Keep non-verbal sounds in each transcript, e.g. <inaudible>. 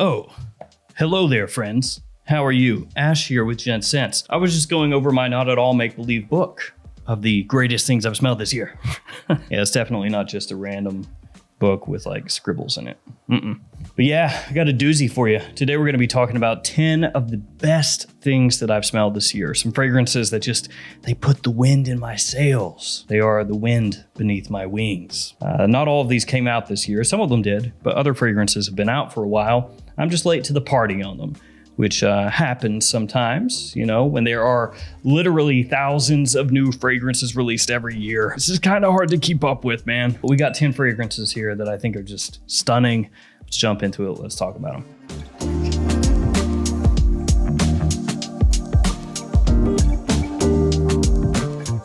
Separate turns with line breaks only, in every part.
Oh, hello there, friends. How are you? Ash here with Gents Scents. I was just going over my not at all make believe book of the greatest things I've smelled this year. <laughs> yeah, it's definitely not just a random book with like scribbles in it. Mm-mm. But yeah, I got a doozy for you. Today we're going to be talking about 10 of the best things that I've smelled this year. Some fragrances that just, they put the wind in my sails. They are the wind beneath my wings. Uh, not all of these came out this year. Some of them did, but other fragrances have been out for a while. I'm just late to the party on them which uh, happens sometimes, you know, when there are literally thousands of new fragrances released every year. This is kind of hard to keep up with, man. But we got 10 fragrances here that I think are just stunning. Let's jump into it. Let's talk about them.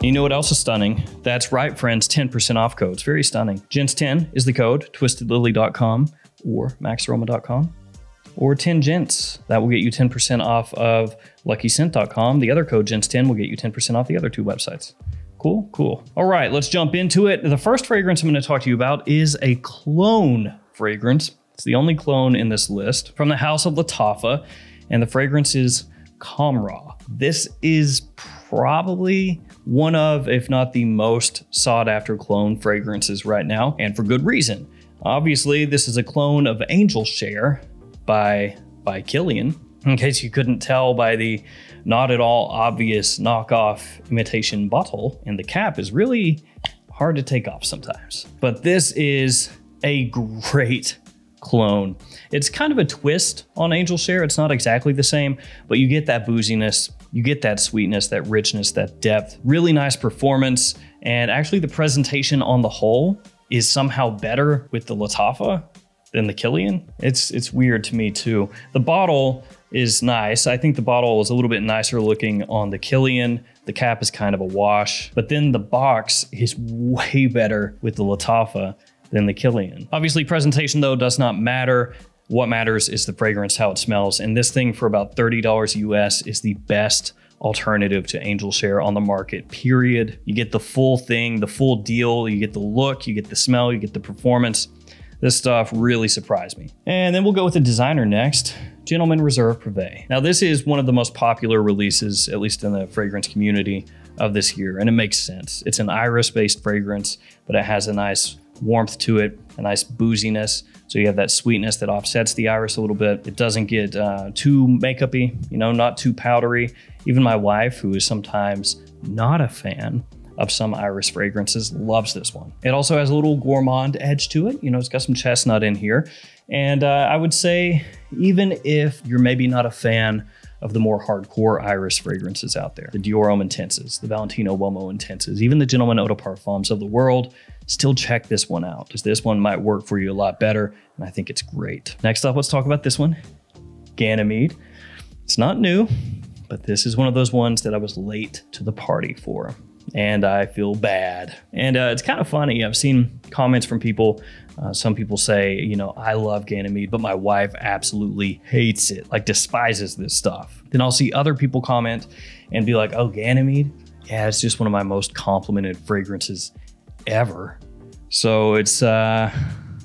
You know what else is stunning? That's right, friends, 10% off codes. Very stunning. Gents10 is the code, twistedlily.com or maxaroma.com or 10 gents. That will get you 10% off of luckyscent.com. The other code gents10 will get you 10% off the other two websites. Cool, cool. All right, let's jump into it. The first fragrance I'm going to talk to you about is a clone fragrance. It's the only clone in this list from the house of Lattafa, and the fragrance is Khamrah. This is probably one of, if not the most sought after clone fragrances right now, and for good reason. Obviously, this is a clone of Angel Share, by by Kilian. In case you couldn't tell by the not at all obvious knockoff imitation bottle, and the cap is really hard to take off sometimes. But this is a great clone. It's kind of a twist on Angel Share. It's not exactly the same, but you get that booziness, you get that sweetness, that richness, that depth. Really nice performance. And actually, the presentation on the whole is somehow better with the Lattafa than the Kilian. It's it's weird to me too. The bottle is nice. I think the bottle is a little bit nicer looking on the Kilian. The cap is kind of a wash, but then the box is way better with the Lattafa than the Kilian. Obviously, presentation though does not matter. What matters is the fragrance, how it smells. And this thing for about $30 US is the best alternative to Angel Share on the market, period. You get the full thing, the full deal. You get the look, you get the smell, you get the performance. This stuff really surprised me. And then we'll go with the designer next. Gentleman Reserve Privé. Now this is one of the most popular releases, at least in the fragrance community of this year, and it makes sense. It's an iris-based fragrance, but it has a nice warmth to it, a nice booziness. So you have that sweetness that offsets the iris a little bit. It doesn't get uh, too makeupy, you know, not too powdery. Even my wife, who is sometimes not a fan of some iris fragrances, loves this one. It also has a little gourmand edge to it. You know, it's got some chestnut in here. And uh, I would say, even if you're maybe not a fan of the more hardcore iris fragrances out there, the Dior Homme Intenses, the Valentino Uomo Intenses, even the Gentleman Eau de Parfums of the world, still check this one out because this one might work for you a lot better. And I think it's great. Next up, let's talk about this one, Ganymede. It's not new, but this is one of those ones that I was late to the party for and I feel bad. And uh, it's kind of funny. I've seen comments from people. Uh, some people say, you know, I love Ganymede, but my wife absolutely hates it, like despises this stuff. Then I'll see other people comment and be like, oh, Ganymede? Yeah, it's just one of my most complimented fragrances ever. So it's uh,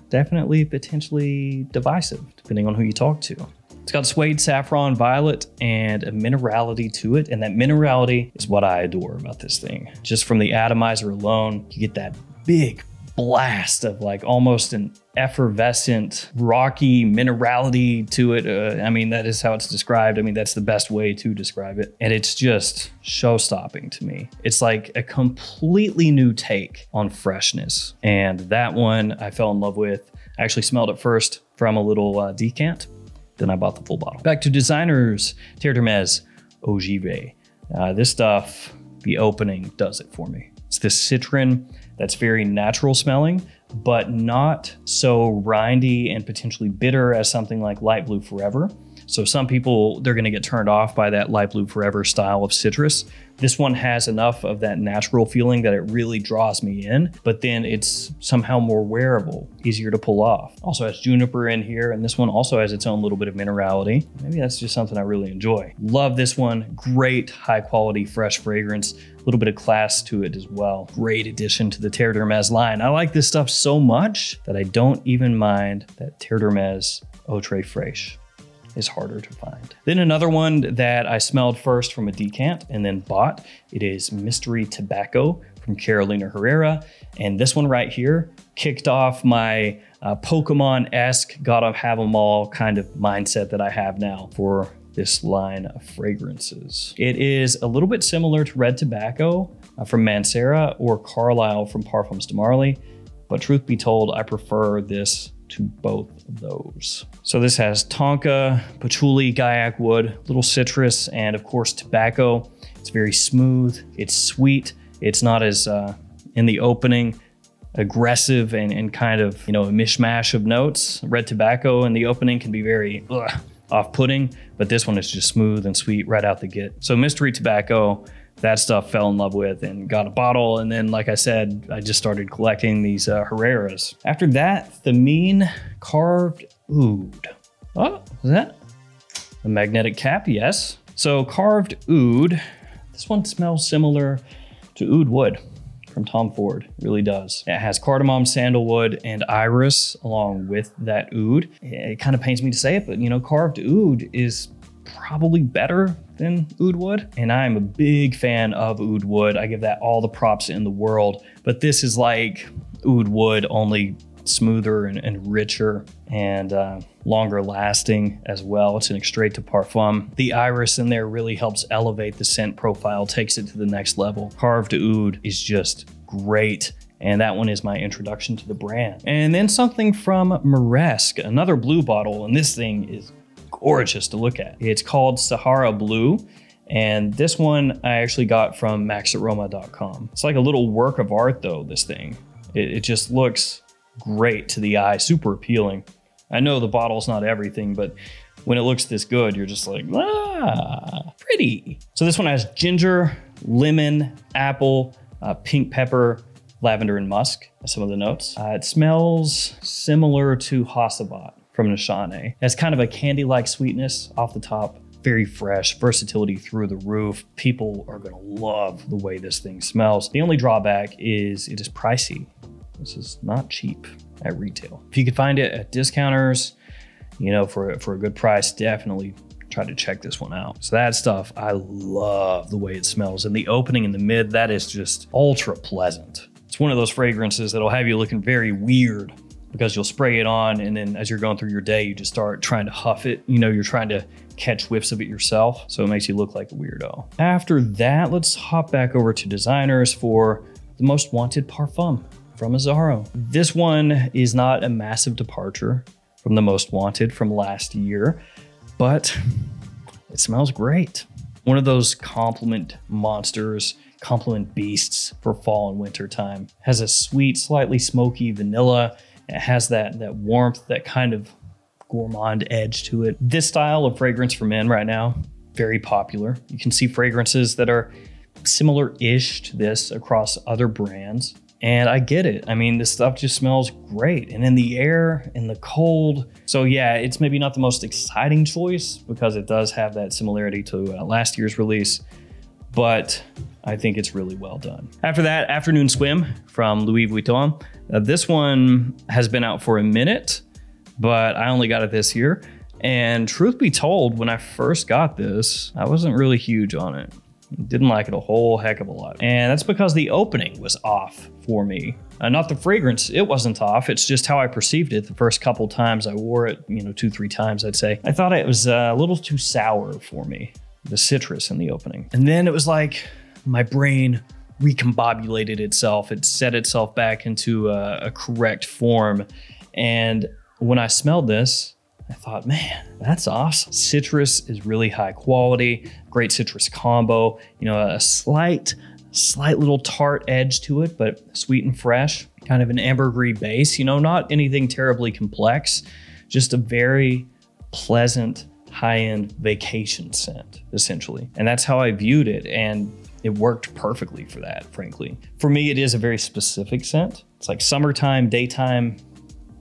definitely potentially divisive, depending on who you talk to. It's got suede, saffron, violet, and a minerality to it. And that minerality is what I adore about this thing. Just from the atomizer alone, you get that big blast of like almost an effervescent, rocky minerality to it. Uh, I mean, that is how it's described. I mean, that's the best way to describe it. And it's just show stopping to me. It's like a completely new take on freshness. And that one I fell in love with. I actually smelled it first from a little uh, decant then I bought the full bottle. Back to designers, Terre d'Hermès Eau Givrée. Uh, this stuff, the opening does it for me. It's this citron that's very natural smelling, but not so rindy and potentially bitter as something like Light Blue Forever. So some people, they're gonna get turned off by that Light Blue Forever style of citrus. This one has enough of that natural feeling that it really draws me in, but then it's somehow more wearable, easier to pull off. Also has juniper in here, and this one also has its own little bit of minerality. Maybe that's just something I really enjoy. Love this one. Great high quality fresh fragrance. A little bit of class to it as well. Great addition to the Terre line. I like this stuff so much that I don't even mind that Terre Eau Très Fraîche is harder to find. Then another one that I smelled first from a decant and then bought, it is Mystery Tobacco from Carolina Herrera. And this one right here kicked off my uh, Pokemon-esque, gotta have them all kind of mindset that I have now for this line of fragrances. It is a little bit similar to Red Tobacco uh, from Mancera or Carlisle from Parfums de Marly, but truth be told, I prefer this to both of those. So this has tonka, patchouli, guaiac wood, little citrus, and of course tobacco. It's very smooth, it's sweet, it's not as, uh, in the opening, aggressive and, and kind of, you know, a mishmash of notes. Red tobacco in the opening can be very off-putting, but this one is just smooth and sweet right out the get. So mystery tobacco, that stuff fell in love with and got a bottle. And then, like I said, I just started collecting these uh, Herreras. After that, Thameen carved oud. Oh, is that a magnetic cap? Yes. So carved oud. This one smells similar to oud wood from Tom Ford. It really does. It has cardamom, sandalwood, and iris along with that oud. It kind of pains me to say it, but you know, carved oud is probably better than oud wood. And I'm a big fan of oud wood. I give that all the props in the world. But this is like oud wood, only smoother and, and richer and uh, longer lasting as well. It's an extrait de parfum. The iris in there really helps elevate the scent profile, takes it to the next level. Carved oud is just great. And that one is my introduction to the brand. And then something from Moresque, another blue bottle. And this thing is gorgeous to look at. It's called Sahara Blue. And this one I actually got from maxaroma.com. It's like a little work of art though, this thing. It, it just looks great to the eye, super appealing. I know the bottle's not everything, but when it looks this good, you're just like, ah, pretty. So this one has ginger, lemon, apple, uh, pink pepper, lavender, and musk some of the notes. Uh, it smells similar to Hacivat from Nishane. It has kind of a candy-like sweetness off the top, very fresh, versatility through the roof. People are gonna love the way this thing smells. The only drawback is it is pricey. This is not cheap at retail. If you could find it at discounters, you know, for, for a good price, definitely try to check this one out. So that stuff, I love the way it smells. And the opening in the mid, that is just ultra pleasant. It's one of those fragrances that'll have you looking very weird because you'll spray it on and then as you're going through your day, you just start trying to huff it. You know, you're trying to catch whiffs of it yourself. So it makes you look like a weirdo. After that, let's hop back over to designers for the most wanted parfum from Azzaro. This one is not a massive departure from the most wanted from last year, but it smells great. One of those compliment monsters, compliment beasts for fall and winter time. Has a sweet, slightly smoky vanilla it has that, that warmth, that kind of gourmand edge to it. This style of fragrance for men right now, very popular. You can see fragrances that are similar-ish to this across other brands. And I get it. I mean, this stuff just smells great. And in the air, in the cold. So yeah, it's maybe not the most exciting choice because it does have that similarity to uh, last year's release, but I think it's really well done. After that, Afternoon Swim from Louis Vuitton. Uh, this one has been out for a minute, but I only got it this year. And truth be told, when I first got this, I wasn't really huge on it. Didn't like it a whole heck of a lot. And that's because the opening was off for me. Uh, not the fragrance, it wasn't off. It's just how I perceived it the first couple times I wore it, you know, two, three times, I'd say. I thought it was uh, a little too sour for me, the citrus in the opening. And then it was like my brain recombobulated itself. It set itself back into a, a correct form. And when I smelled this, I thought, man, that's awesome. Citrus is really high quality, great citrus combo, you know, a slight, slight little tart edge to it, but sweet and fresh, kind of an ambergris base, you know, not anything terribly complex, just a very pleasant high-end vacation scent, essentially. And that's how I viewed it. And it worked perfectly for that, frankly. For me, it is a very specific scent. It's like summertime, daytime,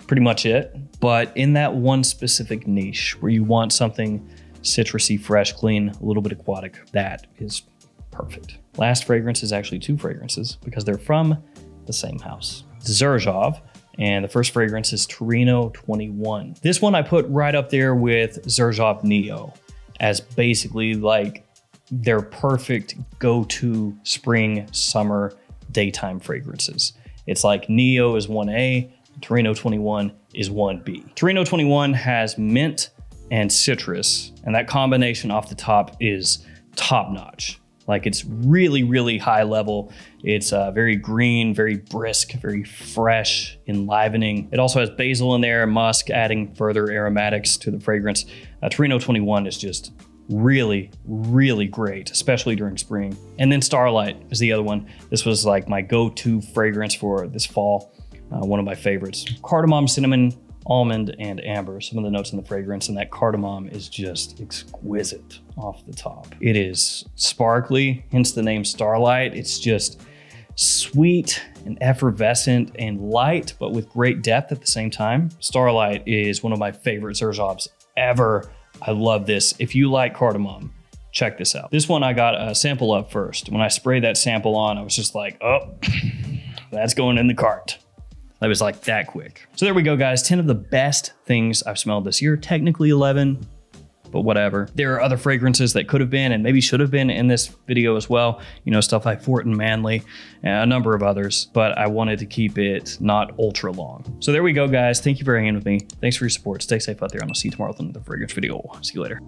pretty much it. But in that one specific niche where you want something citrusy, fresh, clean, a little bit aquatic, that is perfect. Last fragrance is actually two fragrances because they're from the same house. Xerjoff And the first fragrance is Torino 21. This one I put right up there with Xerjoff Nio as basically like their perfect go-to spring, summer, daytime fragrances. It's like Nio is 1A, Torino 21 is 1B. Torino 21 has mint and citrus, and that combination off the top is top notch. Like it's really, really high level. It's uh, very green, very brisk, very fresh, enlivening. It also has basil in there, musk, adding further aromatics to the fragrance. Uh, Torino 21 is just really, really great, especially during spring. And then Starlight is the other one. This was like my go-to fragrance for this fall. Uh, one of my favorites. Cardamom, cinnamon, almond, and amber. Some of the notes in the fragrance, and that cardamom is just exquisite off the top. It is sparkly, hence the name Starlight. It's just sweet and effervescent and light, but with great depth at the same time. Starlight is one of my favorite Xerjoffs ever. I love this. If you like cardamom, check this out. This one I got a sample of first. When I sprayed that sample on, I was just like, oh, <laughs> that's going in the cart. That was like that quick. So there we go, guys. 10 of the best things I've smelled this year. Technically 11, but whatever. There are other fragrances that could have been and maybe should have been in this video as well. You know, stuff like Fort and Manly, and a number of others, but I wanted to keep it not ultra long. So there we go, guys. Thank you for hanging with me. Thanks for your support. Stay safe out there, and I'll see you tomorrow with another fragrance video. See you later.